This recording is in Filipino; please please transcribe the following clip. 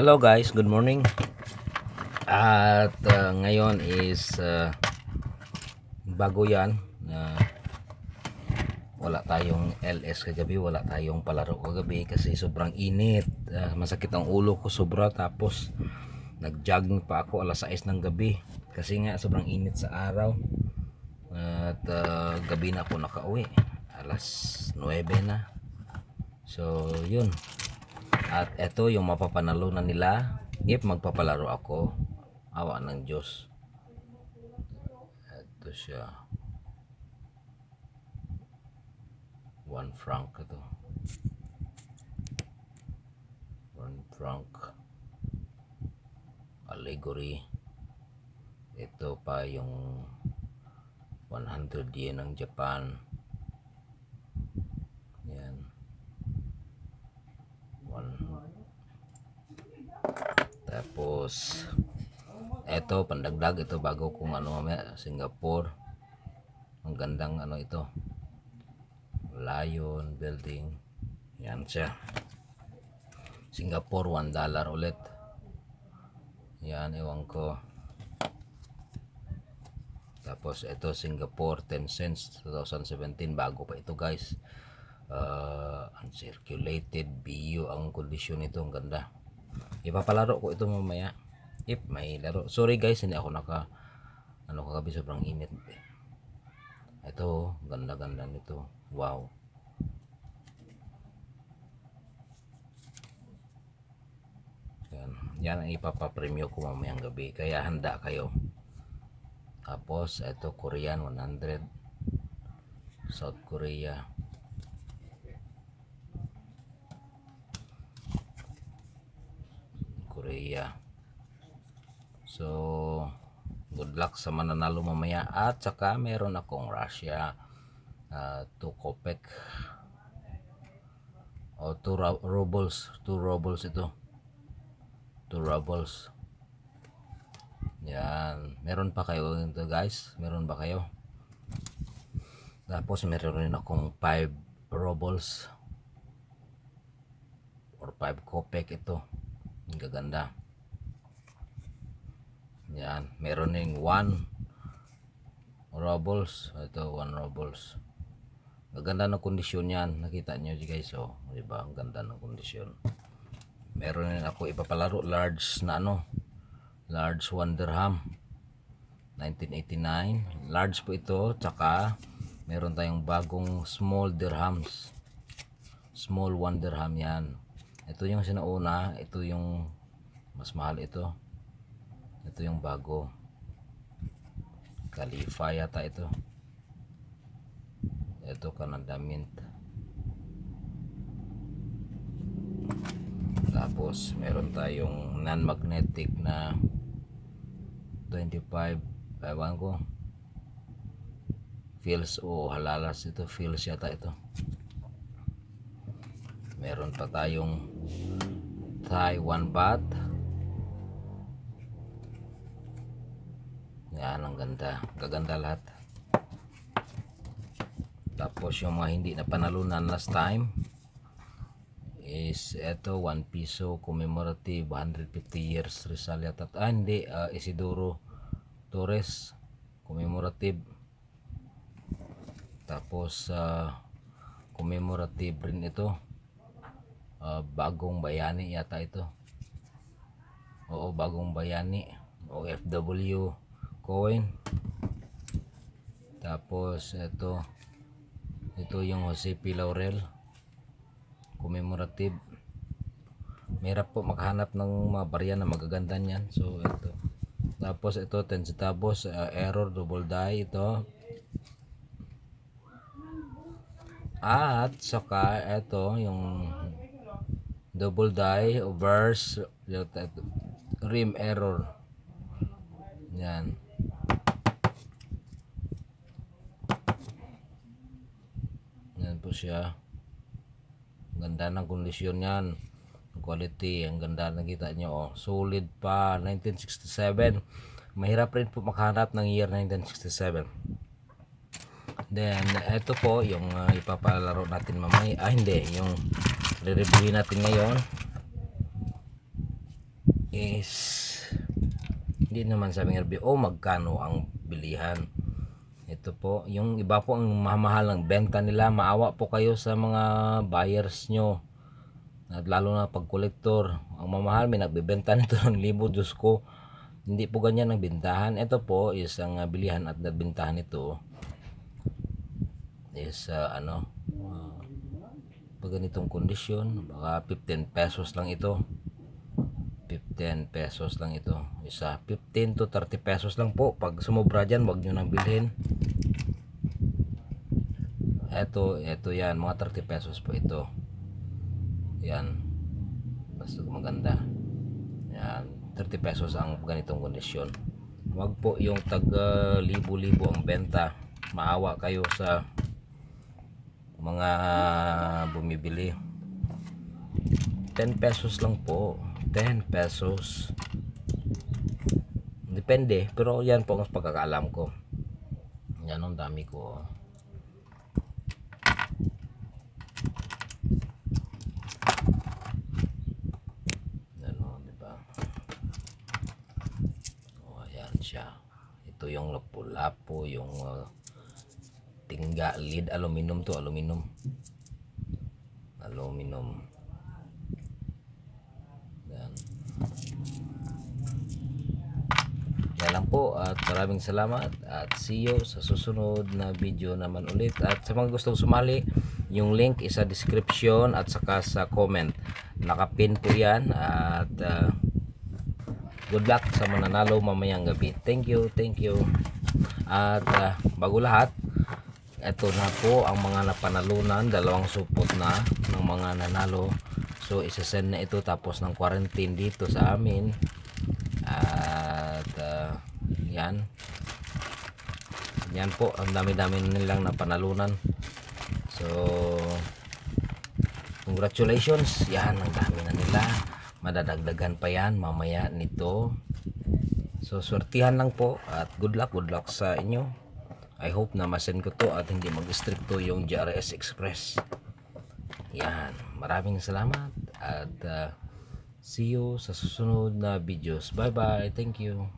Hello guys, good morning. At uh, ngayon is uh, bago yan na wala tayong LS kagabi, wala tayong palaro kagabi kasi sobrang init. Uh, masakit ang ulo ko sobra tapos nag-jogging pa ako alas 6 ng gabi kasi nga sobrang init sa araw. At uh, gabi na ako nakauwi. Alas 9 na. So, yun. At ito yung mapapanalunan nila if magpapalaro ako. Awa ng Diyos. Ito siya. One franc ito. One franc. Allegory. Ito pa yung 100 yen ng Japan. Yan. One. Tapos eto pandagdag ito bago kung ano mamaya Singapore. Ang gandang ano ito. Lion building. Yan siya. Singapore 1 dollar ulit. Yan ewan ko. Tapos ito Singapore 10 cents 2017 bago pa ito guys. Uh, uncirculated BU ang kondisyon nito ang ganda. Ipapalaro ko ito mamaya. If may laro. Sorry guys, hindi ako naka ano kagabi sobrang init. Ito, ganda-ganda nito. Wow. Yan, yan ang ipapapremyo ko mamayang gabi. Kaya handa kayo. Tapos, ito Korean 100. South Korea. Korea. So, good luck sa mananalo mamaya. At saka meron akong Russia. Uh, 2 kopek. O 2 rubles. 2 rubles ito. 2 rubles. Yan. Meron pa kayo ito guys? Meron ba kayo? Tapos meron rin akong 5 rubles. Or 5 kopek ito. Ang gaganda. Yan. Meron rin 1 rubles. Ito 1 rubles. Gaganda ng kondisyon yan. Nakita nyo guys. Oh, diba? Ang ganda ng kondisyon. Meron rin ako ipapalaro large na ano large 1 dirham 1989 large po ito tsaka meron tayong bagong small dirhams small 1 dirham yan ito yung sinauna ito yung mas mahal ito. Ito yung bago. Khalifa yata ito. Ito Canada Mint tapos meron tayong non-magnetic na 25 ewan ko. Feels o oh, halalas ito. Feels yata ito meron pa tayong Taiwan bat yan ang ganda. Gaganda lahat. Tapos yung mga hindi na panalunan last time is ito 1 piso commemorative 150 years Rizal yata ah hindi uh, Isidoro Torres commemorative. Tapos uh, commemorative rin ito uh, bagong bayani yata ito. Oo bagong bayani. O FW coin. Tapos ito ito yung Jose P. Laurel. Commemorative. Mahirap po makahanap ng mga barya na magaganda niyan. So ito tapos ito 10 centavos. Uh, error double die ito. At saka ito yung double die o verse rim error. Yan. Yan po siya. Ganda ng kondisyon yan. Quality ang ganda nakita nyo oh. solid pa 1967 mahirap rin po makahanap ng year 1967 then ito po yung uh, ipapalaro natin mamaya. Ah hindi yung re-reviewin natin ngayon is hindi naman sabi ng review, oh magkano ang bilihan. Ito po, yung iba po ang mamahal ng benta nila, maawa po kayo sa mga buyers nyo. At lalo na pag collector, ang mamahal may nagbebenta nito ng libo, Diyos ko. Hindi po ganyan ang bintahan. Ito po is ang uh, bilihan at nagbintahan nito is uh, ano, uh, pag ganitong kondisyon, baka 15 pesos lang ito. 15 pesos lang ito. Isa 15 to 30 pesos lang po. Pag sumobra dyan wag nyo nang bilhin. Eto eto yan. Mga 30 pesos po ito. Yan. Basta maganda. Yan. 30 pesos ang ganitong kondisyon. Wag po yung taga libo-libo ang benta. Maawa kayo sa mga bumibili. 10 pesos lang po. 10 pesos. Depende pero yan po ang pagkakaalam ko. Yan ang dami ko. O ayan siya. Ito yung lapu-lapu yung uh, tingga lead aluminum to aluminum aluminum. Yan. Lang po at maraming salamat at see you sa susunod na video naman ulit. At sa mga gustong sumali yung link is sa description at saka sa comment. Nakapin po yan at uh, good luck sa mananalo mamayang gabi. Thank you thank you. At uh, bago lahat ito na po ang mga napanalunan dalawang supot na ng mga nanalo. So isa-send na ito tapos ng quarantine dito sa amin. At uh, yan. Yan po ang dami-dami nilang napanalunan. So congratulations. Yan ang dami na nila. Madadagdagan pa yan mamaya nito. So swertihan lang po at good luck good luck sa inyo I hope na masend ko to at hindi mag-stricto yung JRS Express yan maraming salamat at uh, See you sa susunod na videos. Bye bye. Thank you.